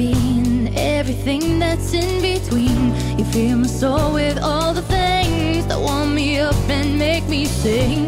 been, everything that's in between. You fill my soul with all the things that warm me up and make me sing.